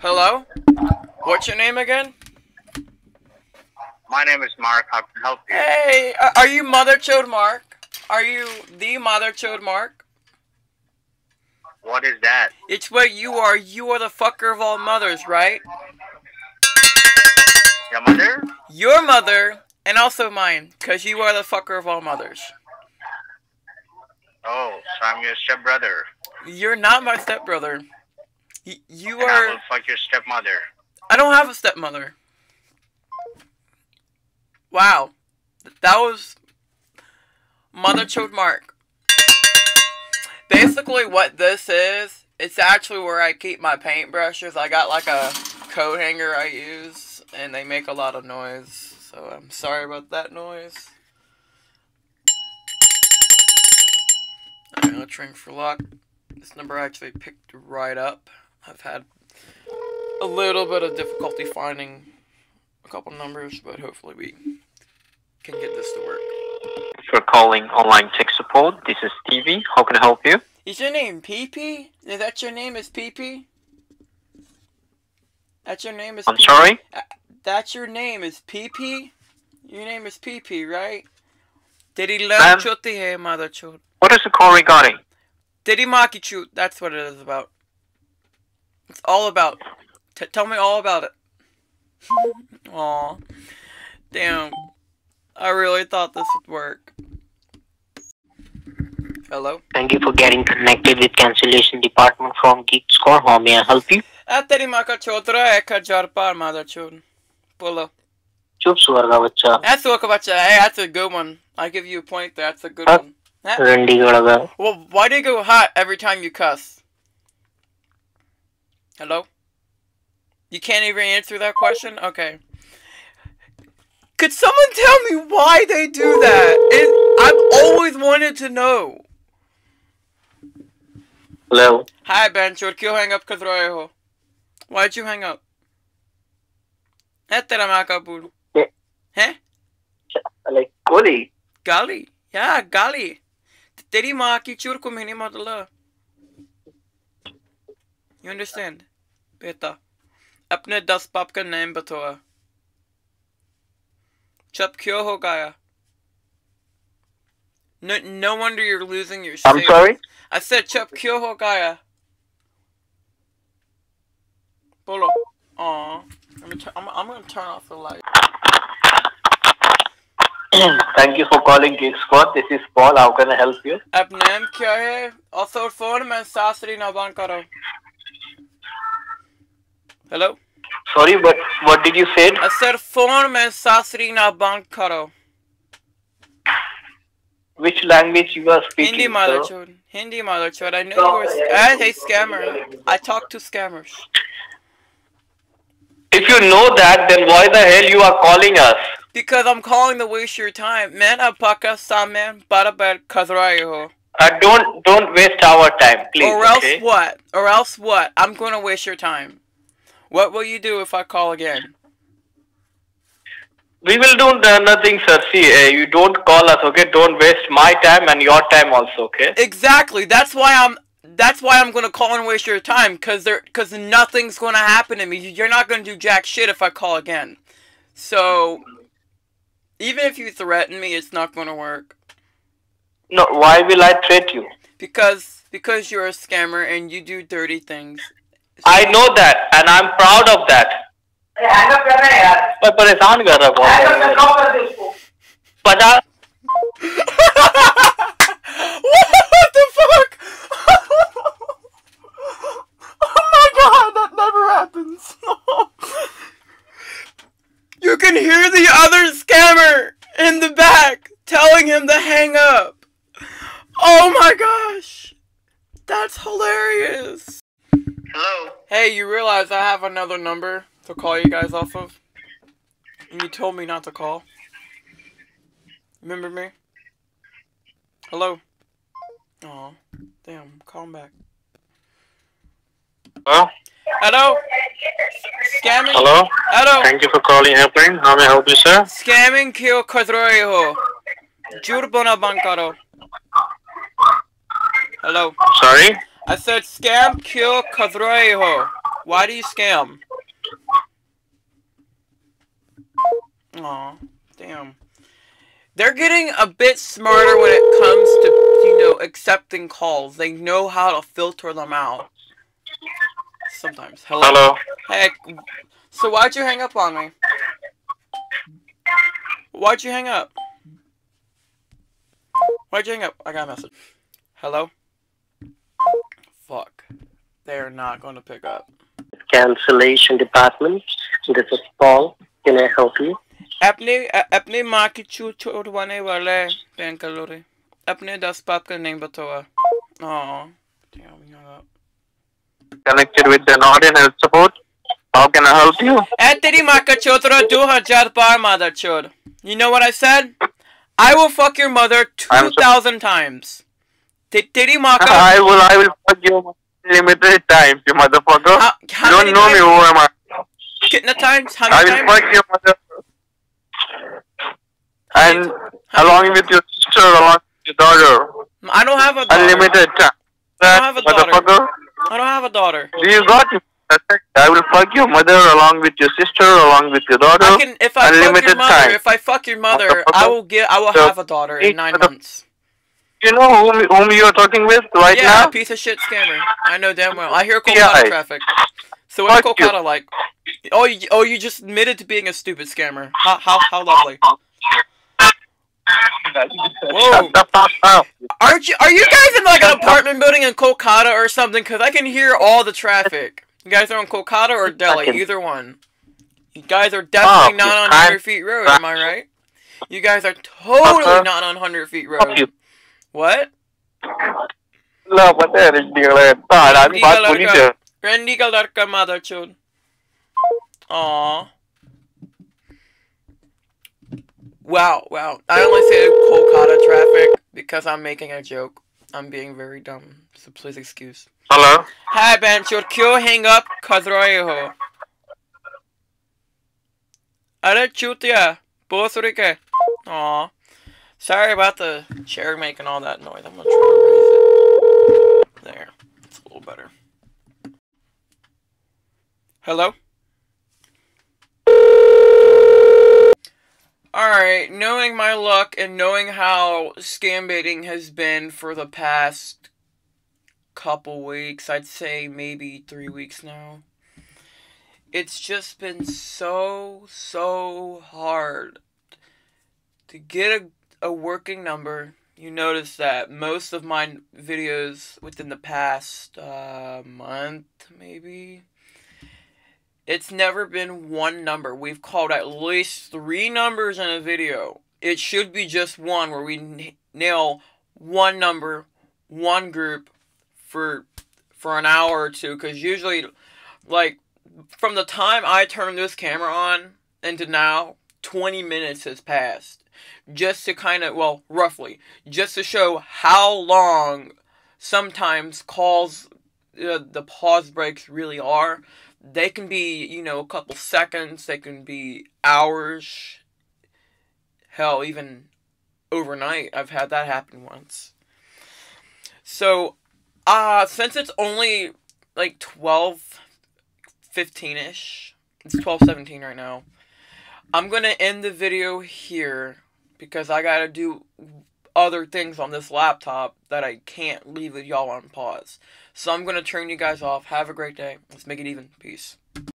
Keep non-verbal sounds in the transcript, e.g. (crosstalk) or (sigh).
Hello? What's your name again? My name is Mark. How can I help you? Hey, uh, are you Mother Chode Mark? Are you the Mother Chode Mark? What is that? It's what you are. You are the fucker of all mothers, right? Your mother? Your mother, and also mine, because you are the fucker of all mothers. Oh, so I'm your stepbrother. You're not my stepbrother. Y- you And I will are. fuck your stepmother. I don't have a stepmother. Wow. That was Mother Chode Mark. Basically, what this is, it's actually where I keep my paintbrushes. I got like a coat hanger I use, and they make a lot of noise. So I'm sorry about that noise. I'm gonna drink for luck. This number actually picked right up. I've had a little bit of difficulty finding a couple numbers, but hopefully we can get this to work. for calling online tech support. This is Stevie. How can I help you? Is your name PP? Is that your name is PP? That's your name is I'm sorry? That's your name is PP? Your name is PP, right? Teri Um, lam choti hai mother chod. What is the call regarding? Teri maki chut. That's what it is about. It's all about. T tell me all about it. Aw. Damn. I really thought this would work. Hello? Thank you for getting connected with cancellation department from Geek Squad. How may I help you? आ तेरी माँ का चौधरा एक हजार पार माधर चून बोलो चुप सुअर का hey that's a good one I give you a point that's a good one Randy well why do you go hot every time you cuss Hello? You can't even answer that question? Okay. Could someone tell me why they do that? It, I've always wanted to know. Hello. Hi, Ben. Chod क्यों hang up कर रहे हो? Why'd you hang up? है तेरा माँ का बूढ़? Yeah. हैं? Like Kohli. गाली? Yeah, गाली. तेरी माँ की चूर को मैंने मतलब. You understand? बेटा. अपने दस पाप का नाम बताओ. चुप क्यों हो गया? No, no wonder you're losing your I'm shit. sorry. I said chup क्यों हो गया? Bolo. Aw. I'm, gonna I'm, I'm gonna turn off the light. (clears throat) Thank you for calling Geek Score. This is Paul. How can I help you? अब नाम क्या है? Also phone में सासरी ना बंद करो. Hello? Sorry, but what did you say? Sir phone મેં સાસરી ના બંધ કરો Which language you are speaking? Hindi mother chod. Hindi mother chod. I know you're yeah, hate scammer. I talk to scammers. If you know that, then why the hell you are calling us? Because I'm calling to waste your time. Man, apaka saman barabar kazrayo. Uh, don't don't waste our time, please. Or else okay? what? Or else what? I'm gonna waste your time. What will you do if I call again? We will do uh, nothing, sir. See, uh, you don't call us, okay? Don't waste my time and your time also, okay? Exactly. That's why I'm. That's why I'm gonna call and waste your time, cause there, cause nothing's gonna happen to me. You're not gonna do jack shit if I call again. So, even if you threaten me, it's not gonna work. No, why will I threat you? Because, because you're a scammer and you do dirty things. I know that and I'm proud of that. मैं परेशान कर रहा हूँ पचास what the fuck? oh my god, that never happens. you can hear the other hey, you realize I have another number to call you guys off of? And you told me not to call. Remember me? Hello? Aw, damn, call him back. Hello? Hello? Scamming? Hello? Hello? Thank you for calling airplane. How may I help you, sir? Scamming kill Quadrojo. Jurbona bankaro. Hello? Sorry? I said scam kill Cadrejo. Why do you scam? Aw, damn. They're getting a bit smarter when it comes to, you know, accepting calls. They know how to filter them out. Sometimes. Hello? Hello. Heck. So why'd you hang up on me? Why'd you hang up? Why'd you hang up? I got a message. Hello? Fuck. They're not going to pick up. cancellation department. This is Paul. Can I help you? अपने अ- अपने माँ की चूत छोड़वाने वाले बैंकलोरे अपने दस पाप का नहीं बताओ Oh, damn, you hung up. Connected with the Northern Health Support. How can I help you? ए तेरी माँ का चौतरा दो हजार बार mother chod. You know what I said? I will fuck your mother two I'm Did, did he mock up? I will, I will fuck you limited times, you motherfucker. How, how you don't know times? me, who am I? Shitna times? How many I will times? fuck you, motherfucker. And along with your sister, along with your daughter. I don't have a daughter. Unlimited time. I don't have a daughter. I don't have a daughter. Do you got me? I will fuck your mother along with your sister, along with your daughter. I can, if I unlimited fuck your mother, time. if I fuck your mother, I will get, I will have a daughter in nine months you know whom whom you are talking with right yeah, now? piece of shit scammer. I know damn well. I hear Yeah, Kolkata I- traffic. So what's you. Kolkata like? Oh, you, oh, you just admitted to being a stupid scammer. How how how lovely. Whoa. Shut the fuck up. Aren't you? Are you guys in like an apartment building in Kolkata or something? Cause I can hear all the traffic. You guys are in Kolkata or Delhi? Either one. You guys are definitely Oh, not on Hundred Feet Road. Am I right? You guys are totally not on Hundred Feet Fuck Road. you. What? ला पता है रिश्तेदार है तार आदमी बात Ridiculous. बोली थे Randy ka ladka mother chud. Aww. Wow, wow. I only say Kolkata traffic because I'm making a joke. I'm being very dumb, so please excuse. Hello Hi, Banchur. क्यों hang up कर रहे हो? अरे चूतिया, बोस रही के? Aw. Sorry about the chair making all that noise. I'm gonna try to raise it. There. It's a little better. Hello? Alright, knowing my luck and knowing how scam baiting has been for the past couple weeks, I'd say maybe three weeks now. It's just been so, so hard to get a, a working number. You notice that most of my videos within the past uh, month, maybe, it's never been one number. We've called at least three numbers in a video. It should be just one where we nail one number, one group for for an hour or two cuz usually like from the time I turned this camera on into now 20 minutes has passed just to kind of well roughly just to show how long sometimes calls uh, the pause breaks really are. They can be you know a couple seconds they can be hours hell even overnight. I've had that happen once. So uh since it's only like 12 15ish it's 12 17 right now i'm gonna end the video here because i gotta do other things on this laptop that i can't leave with y'all on pause. So i'm gonna turn you guys off. Have a great day. Let's make it even. Peace